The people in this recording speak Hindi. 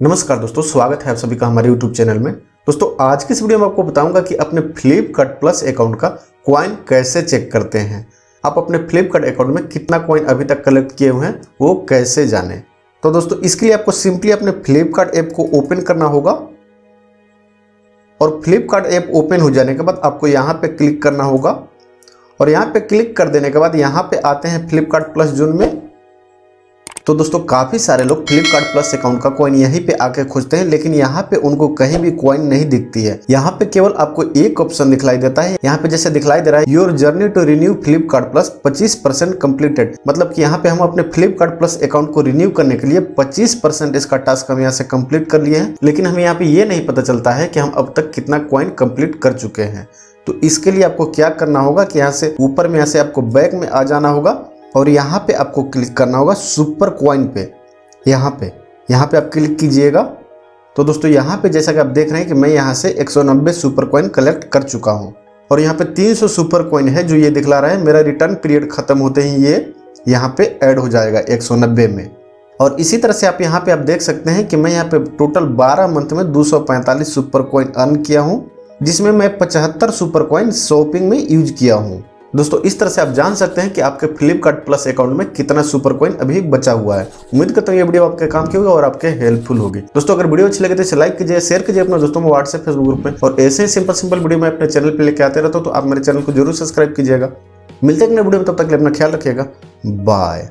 नमस्कार दोस्तों, स्वागत है आप सभी का हमारे YouTube चैनल में। दोस्तों, आज की इस वीडियो में आपको बताऊँगा कि अपने फ्लिपकार्ट प्लस अकाउंट का कॉइन कैसे चेक करते हैं। आप अपने फ्लिपकार्ट अकाउंट में कितना कॉइन अभी तक कलेक्ट किए हुए हैं, वो कैसे जाने। तो दोस्तों, इसके लिए आपको सिंपली अपने फ्लिपकार्ट ऐप को ओपन करना होगा। और फ्लिपकार्ट ऐप ओपन हो जाने के बाद आपको यहाँ पे क्लिक करना होगा। और यहाँ पे क्लिक कर देने के बाद यहाँ पे आते हैं फ्लिपकार्ट प्लस जोन में। तो दोस्तों, काफ़ी सारे लोग फ्लिपकार्ट प्लस अकाउंट का कॉइन यहीं पे आके खोजते हैं, लेकिन यहाँ पे उनको कहीं भी कॉइन नहीं दिखती है। यहाँ पे केवल आपको एक ऑप्शन दिखलाई देता है। यहाँ पे जैसे दिखलाई दे रहा है your journey to renew Flipkart plus 25 percent completed मतलब कि यहाँ पे हम अपने फ्लिपकार्ट प्लस अकाउंट को रिन्यू करने के लिए पच्चीस परसेंट इसका टास्क हम यहाँ से कंप्लीट कर लिए हैं। लेकिन हमें यहाँ पे ये नहीं पता चलता है कि हम अब तक कितना कॉइन कंप्लीट कर चुके हैं। तो इसके लिए आपको क्या करना होगा कि यहाँ से ऊपर में, यहाँ से आपको बैक में आ जाना होगा। और यहाँ पे आपको क्लिक करना होगा सुपर क्वाइन पे। यहाँ पे यहाँ पे आप क्लिक कीजिएगा। तो दोस्तों, यहाँ पे जैसा कि आप देख रहे हैं कि मैं यहाँ से 190 सुपर कॉइन कलेक्ट कर चुका हूँ। और यहाँ पे 300 सुपर कॉइन है जो ये दिखला रहा है। मेरा रिटर्न पीरियड खत्म होते ही ये यहाँ पे ऐड हो जाएगा 190 में। और इसी तरह से आप यहाँ पे आप देख सकते हैं कि मैं यहाँ पे टोटल 12 मंथ में 245 सुपर कॉइन अर्न किया हूँ, जिसमें मैं 75 सुपर कॉइन शॉपिंग में यूज़ किया हूँ। दोस्तों, इस तरह से आप जान सकते हैं कि आपके फ्लिपकार्ट प्लस अकाउंट में कितना सुपर कॉइन अभी बचा हुआ है। उम्मीद करता हूँ ये वीडियो आपके काम की होगी और आपके हेल्पफुल होगी। दोस्तों, अगर वीडियो अच्छी लगे तो इसे लाइक कीजिए शेयर कीजिए अपने दोस्तों में व्हाट्सएप फेसबुक ग्रुप में। और ऐसे ही सिंपल सिंपल वीडियो मैं अपने चैनल पर लेकर आते रहता हूँ तो आप मेरे चैनल को ज़रूर सब्सक्राइब कीजिएगा। मिलते हैं वीडियो में, तब तक अपना ख्याल रखिएगा। बाय